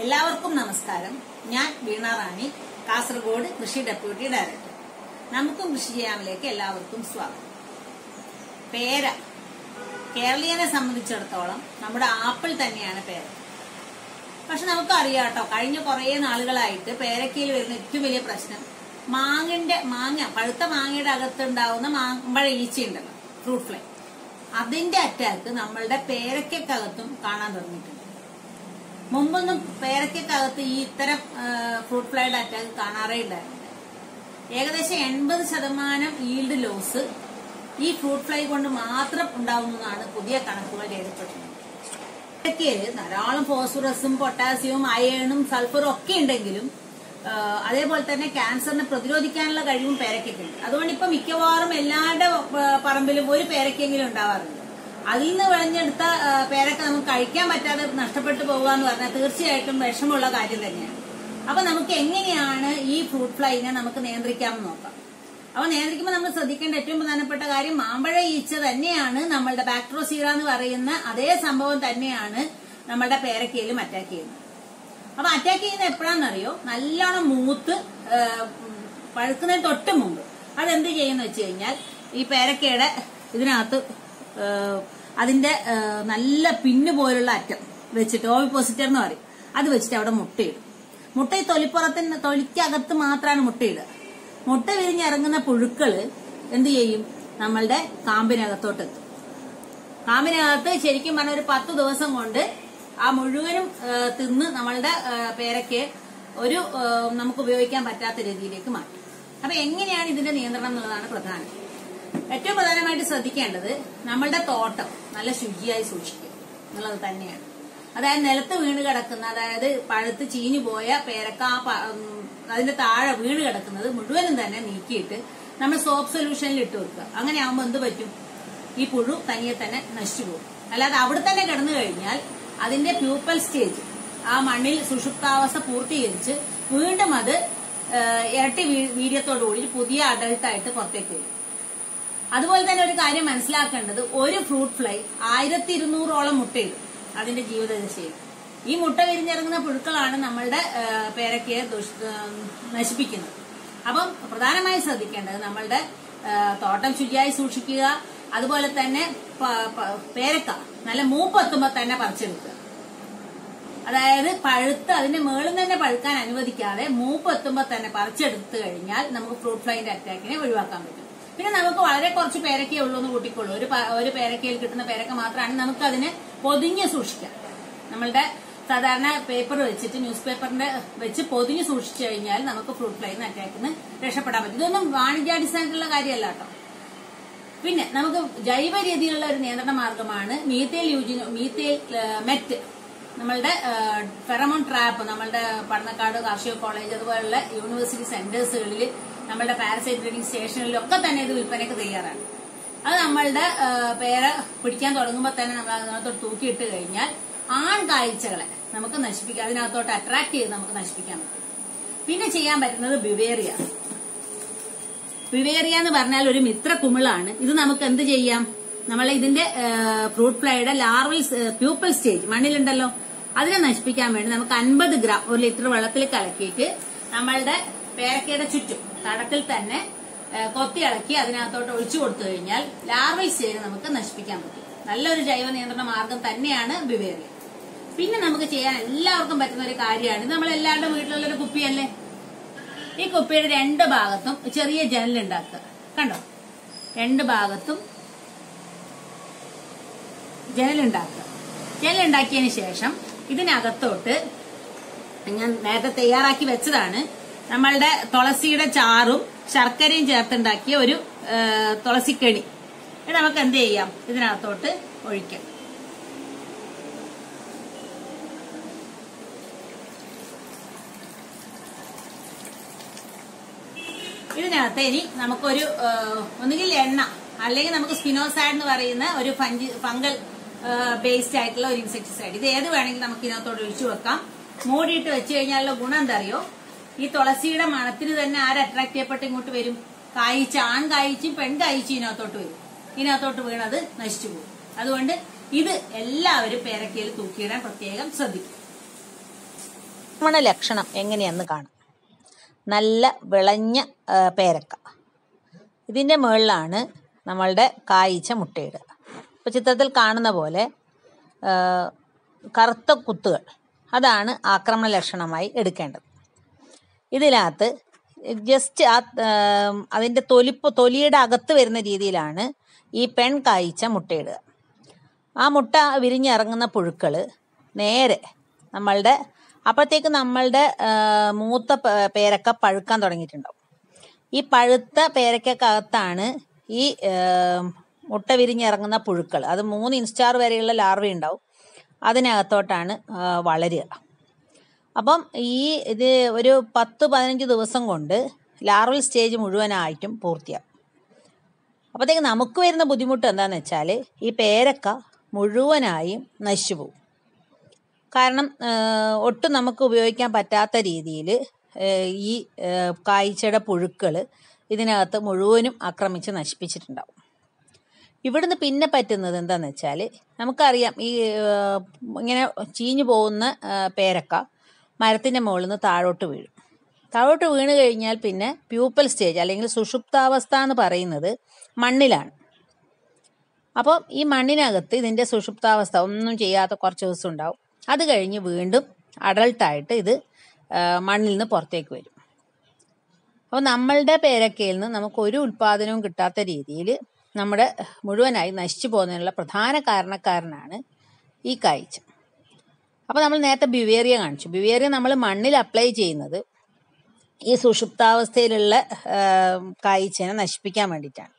എല്ലാവർക്കും നമസ്കാരം. ഞാൻ വീണ റാണി കാസർഗോഡ് കൃഷി ഡെപ്യൂട്ടി ഡയറക്ടർ. നമുക്കും കൃഷി ചെയ്യാമിലേക്ക് എല്ലാവർക്കും സ്വാഗതം. പേര. കേരളീയനെ സംബന്ധിച്ചിടത്തോളം നമ്മുടെ ആപ്പിൾ തന്നെയാണ് പേര. പക്ഷെ നമുക്കറിയാം കേട്ടോ കഴിഞ്ഞ കുറേ നാളുകളായിട്ട് പേരക്കയിൽ വരുന്ന ഏറ്റവും വലിയ പ്രശ്നം മാങ്ങിന്റെ മാങ്ങ പഴുത്ത മാങ്ങയുടെ അകത്തുണ്ടാവുന്ന മാമ്പഴ ഈച്ചയുണ്ടല്ലോ ഫ്രൂട്ട് ഫ്ലൈ അതിന്റെ അറ്റാക്ക് നമ്മളുടെ പേരക്കകത്തും കാണാൻ തുടങ്ങിയിട്ടുണ്ട്. മുമ്പൊന്നും പേരക്കകത്ത് ഈ ഇത്തരം ഫ്രൂട്ട് ഫ്ലൈഡ് അറ്റാക്ക് കാണാറേ ഉണ്ടായിരുന്നില്ല ഏകദേശം എൺപത് ശതമാനം ഈൽഡ് ലോസ് ഈ ഫ്രൂട്ട് ഫ്ലൈ കൊണ്ട് മാത്രം ഉണ്ടാവുന്നതാണ് പുതിയ കണക്കുകൾ പേരക്കയിൽ ധാരാളം ഫോസ്ഫറസും പൊട്ടാസ്യവും അയേണും സൾഫറും ഒക്കെ ഉണ്ടെങ്കിലും അതേപോലെ തന്നെ ക്യാൻസറിനെ പ്രതിരോധിക്കാനുള്ള കഴിവും പേരയ്ക്കുണ്ട് അതുകൊണ്ട് ഇപ്പൊ മിക്കവാറും എല്ലാവരുടെ പറമ്പിലും ഒരു പേരക്കെങ്കിലും ഉണ്ടാവാറുണ്ട്. അതിൽ നിന്ന് വിളഞ്ഞെടുത്ത പേരൊക്കെ നമുക്ക് കഴിക്കാൻ പറ്റാതെ നഷ്ടപ്പെട്ടു പോകുക എന്ന് പറഞ്ഞാൽ തീർച്ചയായിട്ടും വിഷമമുള്ള കാര്യം തന്നെയാണ്. അപ്പൊ നമുക്ക് എങ്ങനെയാണ് ഈ ഫ്രൂട്ട് ഫ്ലൈനെ നമുക്ക് നിയന്ത്രിക്കാമെന്ന് നോക്കാം. അപ്പൊ നിയന്ത്രിക്കുമ്പോൾ നമ്മൾ ശ്രദ്ധിക്കേണ്ട ഏറ്റവും പ്രധാനപ്പെട്ട കാര്യം മാമ്പഴ ഈച്ച തന്നെയാണ് നമ്മളുടെ ബാക്ട്രോസീറ എന്ന് പറയുന്ന അതേ സംഭവം തന്നെയാണ് നമ്മളുടെ പേരക്കയിലും അറ്റാക്ക് ചെയ്യുന്നത്. അപ്പൊ അറ്റാക്ക് ചെയ്യുന്നത് എപ്പോഴാണെന്നറിയോ? നല്ലോണം മൂത്ത് പഴുക്കുന്നതിന് തൊട്ട് മുമ്പ്. അതെന്ത് ചെയ്യുന്ന വെച്ച് കഴിഞ്ഞാൽ ഈ പേരക്കയുടെ ഇതിനകത്ത് അതിന്റെ നല്ല പിന്ന് പോലുള്ള അറ്റം വെച്ചിട്ട് ഓവിപ്പോസിറ്റർ എന്ന് പറയും. അത് വെച്ചിട്ട് അവിടെ മുട്ടയിടും. മുട്ട ഈ തൊലിപ്പുറത്തിന് തൊലിക്കകത്ത് മാത്രമാണ് മുട്ടയിടുക. മുട്ട വിരിഞ്ഞിറങ്ങുന്ന പുഴുക്കൾ എന്ത് ചെയ്യും? നമ്മളുടെ കാമ്പിനകത്തോട്ട് എത്തും. കാമ്പിനകത്ത് ശരിക്കും പറഞ്ഞ ഒരു പത്ത് ദിവസം കൊണ്ട് ആ മുഴുവനും തിന്ന് നമ്മളുടെ പേരയ്ക്ക് ഒരു നമുക്ക് ഉപയോഗിക്കാൻ പറ്റാത്ത രീതിയിലേക്ക് മാറ്റും. അപ്പൊ എങ്ങനെയാണ് ഇതിന്റെ നിയന്ത്രണം എന്നുള്ളതാണ് പ്രധാനം. ഏറ്റവും പ്രധാനമായിട്ട് ശ്രദ്ധിക്കേണ്ടത് നമ്മളുടെ തോട്ടം നല്ല ശുചിയായി സൂക്ഷിക്കുക എന്നുള്ളത് തന്നെയാണ്. അതായത് നിലത്ത് വീണ് കിടക്കുന്ന അതായത് പഴുത്ത് ചീഞ്ഞു പോയ പേരക്ക അതിന്റെ താഴെ വീണ് കിടക്കുന്നത് മുഴുവനും തന്നെ നീക്കിയിട്ട് നമ്മൾ സോപ്പ് സൊല്യൂഷനിൽ ഇട്ട് വെക്കുക അങ്ങനെ ആകുമ്പോൾ എന്ത് പറ്റും? ഈ പുഴു തനിയെ തന്നെ നശിച്ചു പോകും. അല്ലാതെ അവിടെ തന്നെ കിടന്നു കഴിഞ്ഞാൽ അതിന്റെ പ്യൂപ്പൽ സ്റ്റേജ് ആ മണ്ണിൽ സുഷുപ്താവസ്ഥ പൂർത്തീകരിച്ച് വീണ്ടും അത് ഇരട്ടി വീര്യത്തോടുകൂടി വീര്യത്തോടു കൂടി പുതിയ അഡൾട്ടായിട്ട് പുറത്തേക്ക് വരും. അതുപോലെ തന്നെ ഒരു കാര്യം മനസ്സിലാക്കേണ്ടത് ഒരു ഫ്രൂട്ട് ഫ്ലൈ ആയിരത്തി ഇരുന്നൂറോളം മുട്ടയിടും അതിന്റെ ജീവിതദശയിൽ ഈ മുട്ട വിരിഞ്ഞിറങ്ങുന്ന പുഴുക്കളാണ് നമ്മളുടെ പേരക്കയെ നശിപ്പിക്കുന്നത്. അപ്പം പ്രധാനമായും ശ്രദ്ധിക്കേണ്ടത് നമ്മളുടെ തോട്ടം ശുചിയായി സൂക്ഷിക്കുക അതുപോലെ തന്നെ പേരക്ക നല്ല മൂപ്പെത്തുമ്പോ തന്നെ പറിച്ചെടുക്കുക. അതായത് പഴുത്ത് അതിന്റെ മേളിൽ തന്നെ പഴുക്കാൻ അനുവദിക്കാതെ മൂപ്പെത്തുമ്പോ തന്നെ പറിച്ചെടുത്തു കഴിഞ്ഞാൽ നമുക്ക് ഫ്രൂട്ട് ഫ്ലൈന്റെ അറ്റാക്കിനെ ഒഴിവാക്കാൻ പറ്റും. പിന്നെ നമുക്ക് വളരെ കുറച്ച് പേരക്കേ ഉള്ളൂ എന്ന് കൂട്ടിക്കൊള്ളൂ ഒരു ഒരു പേരക്കയിൽ കിട്ടുന്ന പേരക്ക മാത്രമാണ് നമുക്ക് അതിനെ പൊതിഞ്ഞ് സൂക്ഷിക്കാം. നമ്മളുടെ സാധാരണ പേപ്പർ വെച്ചിട്ട് ന്യൂസ് പേപ്പറിന്റെ വെച്ച് പൊതിഞ്ഞ് സൂക്ഷിച്ചു കഴിഞ്ഞാൽ നമുക്ക് ഫ്രൂട്ട് ഫ്ലൈന്ന് നിന്ന് രക്ഷപ്പെടാൻ പറ്റും. ഇതൊന്നും വാണിജ്യാടിസ്ഥാനത്തിലുള്ള കാര്യമല്ല കേട്ടോ. പിന്നെ നമുക്ക് ജൈവ രീതിയിലുള്ള ഒരു നിയന്ത്രണ മാർഗമാണ് മീത്തേൽ യൂജിനോ മീത്തേൽ മെറ്റ് നമ്മളുടെ ഫെറമോൺ ട്രാപ്പ് നമ്മളുടെ പടന്നക്കാട് കാർഷിക കോളേജ് അതുപോലുള്ള യൂണിവേഴ്സിറ്റി സെന്റേഴ്സുകളിൽ നമ്മളുടെ പാരസൈറ്റ് ബ്രീഡിംഗ് സ്റ്റേഷനിലൊക്കെ തന്നെ ഇത് വിൽപ്പനയ്ക്ക് തയ്യാറാണ്. അത് നമ്മളുടെ പേര് പിടിക്കാൻ തുടങ്ങുമ്പോൾ തന്നെ നമ്മൾ അതിനകത്തോട്ട് തൂക്കിയിട്ട് കഴിഞ്ഞാൽ ആൺകാഴ്ചകളെ നമുക്ക് നശിപ്പിക്കാം. അതിനകത്തോട്ട് അട്രാക്ട് ചെയ്ത് നമുക്ക് നശിപ്പിക്കാൻ പറ്റും. പിന്നെ ചെയ്യാൻ പറ്റുന്നത് ബിവേറിയ. ബിവേറിയ എന്ന് പറഞ്ഞാൽ ഒരു മിത്ര കുമിളാണ്. ഇത് നമുക്ക് എന്ത് ചെയ്യാം? നമ്മൾ ഇതിന്റെ ഫ്രൂട്ട് ഫ്ലൈയുടെ ലാർവൽ പ്യൂപ്പൽ സ്റ്റേജ് മണ്ണിലുണ്ടല്ലോ അതിനെ നശിപ്പിക്കാൻ വേണ്ടി നമുക്ക് അൻപത് ഗ്രാം ഒരു ലിറ്റർ വെള്ളത്തിൽ കലക്കിയിട്ട് നമ്മളുടെ പേരക്കയുടെ ചുറ്റും തടത്തിൽ തന്നെ കൊത്തി ഇളക്കി അതിനകത്തോട്ട് ഒഴിച്ചു കൊടുത്തു കഴിഞ്ഞാൽ ലാർവൈസ് സ്റ്റേജ് നമുക്ക് നശിപ്പിക്കാൻ പറ്റും. നല്ലൊരു ജൈവ നിയന്ത്രണ മാർഗം തന്നെയാണ് ബിവേറിയ പിന്നെ നമുക്ക് ചെയ്യാൻ എല്ലാവർക്കും പറ്റുന്ന ഒരു കാര്യമാണ്. നമ്മൾ എല്ലാവരുടെ വീട്ടിലുള്ള ഒരു കുപ്പിയല്ലേ? ഈ കുപ്പിയുടെ രണ്ട് ഭാഗത്തും ചെറിയ ജനലുണ്ടാക്കുക കണ്ടോ? രണ്ട് ഭാഗത്തും ജനലുണ്ടാക്കുക ജനലുണ്ടാക്കിയതിന് ശേഷം ഇതിനകത്തോട്ട് ഞാൻ നേരത്തെ തയ്യാറാക്കി വെച്ചതാണ് നമ്മളുടെ തുളസിയുടെ ചാറും ശർക്കരയും ചേർത്തുണ്ടാക്കിയ ഒരു തുളസിക്കണി. ഇത് നമുക്ക് എന്ത് ചെയ്യാം? ഇതിനകത്തോട്ട് ഒഴിക്കാം. ഇതിനകത്ത് ഇനി നമുക്കൊരു ഒന്നുകിൽ എണ്ണ അല്ലെങ്കിൽ നമുക്ക് സ്പിനോസൈഡ് എന്ന് പറയുന്ന ഒരു ഫംഗി ഫംഗൽ ബേസ്ഡ് ആയിട്ടുള്ള ഒരു ഇൻസെക്ടിസൈഡ് ഇത് ഏത് വേണമെങ്കിലും നമുക്ക് ഇതിനകത്തോട് ഒഴിച്ചു വെക്കാം. മൂടിയിട്ട് വെച്ച് കഴിഞ്ഞാലുള്ള ഗുണം എന്താ അറിയോ? ഈ തുളസിയുടെ മണത്തിന് തന്നെ ആര് അട്രാക്ട് ചെയ്യപ്പെട്ട് ഇങ്ങോട്ട് വരും? കായ്ച്ച ആൺ കായ്ച്ചും പെൺ കായ്ച്ചും ഇതിനകത്തോട്ട് വരും. ഇതിനകത്തോട്ട് വീണത് നശിച്ചു പോകും. അതുകൊണ്ട് ഇത് എല്ലാവരും പേരക്കയിൽ തൂക്കിയിടാൻ പ്രത്യേകം ശ്രദ്ധിക്കും. ആക്രമണ ലക്ഷണം എങ്ങനെയെന്ന് കാണാം. നല്ല വിളഞ്ഞ പേരക്ക. ഇതിന്റെ മുകളിലാണ് നമ്മളുടെ കായ്ച്ച മുട്ടയിടുക. ഇപ്പോൾ ചിത്രത്തിൽ കാണുന്ന പോലെ കറുത്ത കുത്തുകൾ. അതാണ് ആക്രമണ ലക്ഷണമായി എടുക്കേണ്ടത്. ഇതിനകത്ത് ജസ്റ്റ് ആ അതിന്റെ തൊലിപ്പ് തൊലിയുടെ അകത്ത് വരുന്ന രീതിയിലാണ് ഈ പെൺ കായ്ച്ച മുട്ടയിടുക. ആ മുട്ട വിരിഞ്ഞിറങ്ങുന്ന പുഴുക്കൾ നേരെ നമ്മളുടെ അപ്പോഴത്തേക്ക് നമ്മളുടെ മൂത്ത പേരക്ക പഴുക്കാൻ തുടങ്ങിയിട്ടുണ്ടാവും. ഈ പഴുത്ത പേരക്കകത്താണ് ഈ മുട്ട വിരിഞ്ഞിറങ്ങുന്ന പുഴുക്കൾ അത് മൂന്ന് ഇൻസ്റ്റാർ വരെയുള്ള ലാർവ ഉണ്ടാവും അതിനകത്തോട്ടാണ് വളരുക. അപ്പം ഈ ഇത് ഒരു പത്ത് പതിനഞ്ച് ദിവസം കൊണ്ട് ലാർവൽ സ്റ്റേജ് മുഴുവനായിട്ടും പൂർത്തിയാകും അപ്പോഴത്തേക്ക് നമുക്ക് വരുന്ന ബുദ്ധിമുട്ട് എന്താണെന്ന് വെച്ചാൽ ഈ പേരക്ക മുഴുവനായും നശിച്ചു കാരണം ഒട്ടും നമുക്ക് ഉപയോഗിക്കാൻ പറ്റാത്ത രീതിയിൽ ഈ കാഴ്ചയുടെ പുഴുക്കൾ ഇതിനകത്ത് മുഴുവനും ആക്രമിച്ച് നശിപ്പിച്ചിട്ടുണ്ടാവും. ഇവിടുന്ന് പിന്നെ പറ്റുന്നത് എന്താണെന്ന് വെച്ചാൽ നമുക്കറിയാം ഈ ഇങ്ങനെ ചീഞ്ഞു പോകുന്ന പേരക്ക മരത്തിന്റെ മുകളിൽ നിന്ന് താഴോട്ട് വീഴും. താഴോട്ട് വീണ് കഴിഞ്ഞാൽ പിന്നെ പ്യൂപ്പൽ സ്റ്റേജ് അല്ലെങ്കിൽ സുഷുപ്താവസ്ഥ എന്ന് പറയുന്നത് മണ്ണിലാണ്. അപ്പോൾ ഈ മണ്ണിനകത്ത് ഇതിന്റെ സുഷുപ്താവസ്ഥ ഒന്നും ചെയ്യാത്ത കുറച്ച് ദിവസം ഉണ്ടാവും. അത് കഴിഞ്ഞ് വീണ്ടും അഡൾട്ടായിട്ട് ഇത് മണ്ണിൽ നിന്ന് പുറത്തേക്ക് വരും. അപ്പോൾ നമ്മളുടെ പേരക്കയിൽ നിന്ന് നമുക്ക് ഒരു ഉൽപ്പാദനവും കിട്ടാത്ത രീതിയിൽ നമ്മുടെ മുഴുവനായി നശിച്ചു പോകുന്നതിനുള്ള പ്രധാന കാരണക്കാരനാണ് ഈ കായ്ച്ച അപ്പോൾ നമ്മൾ നേരത്തെ ബിവേറിയ കാണിച്ചു. ബിവേറിയ നമ്മൾ മണ്ണിൽ അപ്ലൈ ചെയ്യുന്നത് ഈ സുഷുപ്താവസ്ഥയിലുള്ള കായ്ച്ചനെ നശിപ്പിക്കാൻ വേണ്ടിയിട്ടാണ്.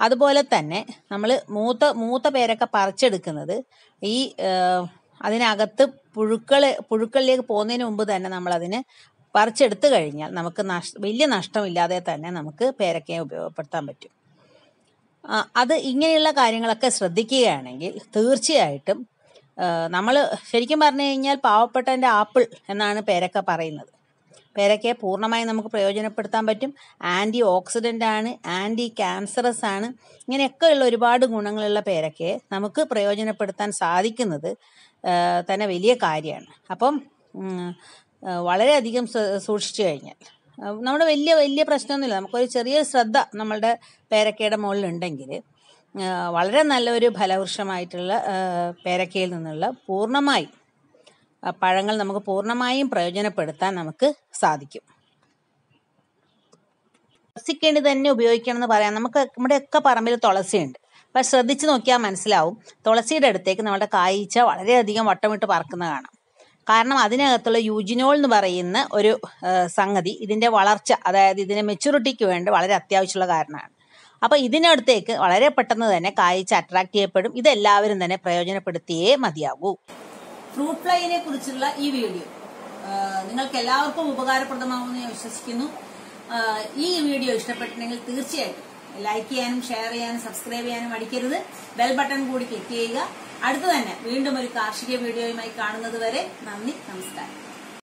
അതുപോലെ തന്നെ നമ്മൾ മൂത്ത മൂത്ത പേരൊക്കെ പറിച്ചെടുക്കുന്നത് ഈ അതിനകത്ത് പുഴുക്കൾ പുഴുക്കളിലേക്ക് പോകുന്നതിന് മുമ്പ് തന്നെ നമ്മൾ അതിനെ പറിച്ചെടുത്തു കഴിഞ്ഞാൽ നമുക്ക് നഷ് വലിയ നഷ്ടമില്ലാതെ തന്നെ നമുക്ക് പേരക്കയെ ഉപയോഗപ്പെടുത്താൻ പറ്റും. അത് ഇങ്ങനെയുള്ള കാര്യങ്ങളൊക്കെ ശ്രദ്ധിക്കുകയാണെങ്കിൽ തീർച്ചയായിട്ടും നമ്മൾ ശരിക്കും പറഞ്ഞു കഴിഞ്ഞാൽ പാവപ്പെട്ടന്റെ ആപ്പിൾ എന്നാണ് പേരക്ക പറയുന്നത്. പേരക്കയെ പൂർണമായും നമുക്ക് പ്രയോജനപ്പെടുത്താൻ പറ്റും. ആന്റി ഓക്സിഡന്റ് ആണ് ആന്റി ക്യാൻസറസ് ആണ് ഇങ്ങനെയൊക്കെയുള്ള ഒരുപാട് ഗുണങ്ങളുള്ള പേരക്കയെ നമുക്ക് പ്രയോജനപ്പെടുത്താൻ സാധിക്കുന്നത് തന്നെ വലിയ കാര്യമാണ്. അപ്പം വളരെയധികം സൂക്ഷിച്ചു കഴിഞ്ഞാൽ. നമ്മുടെ വലിയ വലിയ പ്രശ്നമൊന്നുമില്ല. നമുക്കൊരു ചെറിയ ശ്രദ്ധ നമ്മളുടെ പേരക്കയുടെ ആ, വളരെ നല്ലൊരു ഫലവൃക്ഷമായിട്ടുള്ള പേരക്കയിൽ നിന്നുള്ള പൂർണമായി പഴങ്ങൾ നമുക്ക് പൂർണമായും പ്രയോജനപ്പെടുത്താൻ നമുക്ക് സാധിക്കും. തുളസിക്കേണ്ടി തന്നെ ഉപയോഗിക്കണം എന്ന് പറയാം. നമുക്ക് നമ്മുടെയൊക്കെ പറമ്പിൽ തുളസിയുണ്ട്. അപ്പം ശ്രദ്ധിച്ചു നോക്കിയാൽ മനസ്സിലാവും. തുളസിയുടെ അടുത്തേക്ക് നമ്മുടെ കായ്ച്ച വളരെയധികം വട്ടമിട്ട് പറക്കുന്ന കാണാം. കാരണം അതിനകത്തുള്ള യൂജിനോൾ എന്ന് പറയുന്ന ഒരു സംഗതി ഇതിന്റെ വളർച്ച അതായത് ഇതിന്റെ മെച്യൂരിറ്റിക്ക് വേണ്ടി വളരെ അത്യാവശ്യമുള്ള കാരണമാണ്. അപ്പോൾ ഇതിനടുത്തേക്ക് വളരെ പെട്ടെന്ന് തന്നെ കായ്ച്ച അട്രാക്ട് ചെയ്യപ്പെടും. ഇതെല്ലാവരും തന്നെ പ്രയോജനപ്പെടുത്തിയേ മതിയാകൂ. ഫ്രൂട്ട് ഫ്ലൈനെ കുറിച്ചുള്ള ഈ വീഡിയോ നിങ്ങൾക്ക് എല്ലാവർക്കും ഉപകാരപ്രദമാകുമെന്ന് ഞാൻ വിശ്വസിക്കുന്നു. ഈ വീഡിയോ ഇഷ്ടപ്പെട്ടിട്ടുണ്ടെങ്കിൽ തീർച്ചയായിട്ടും ലൈക്ക് ചെയ്യാനും ഷെയർ ചെയ്യാനും സബ്സ്ക്രൈബ് ചെയ്യാനും മടിക്കരുത്. ബെൽ ബട്ടൺ കൂടി ക്ലിക്ക് ചെയ്യുക. അടുത്ത് തന്നെ വീണ്ടും ഒരു കാർഷിക വീഡിയോയുമായി കാണുന്നത് വരെ നന്ദി നമസ്കാരം.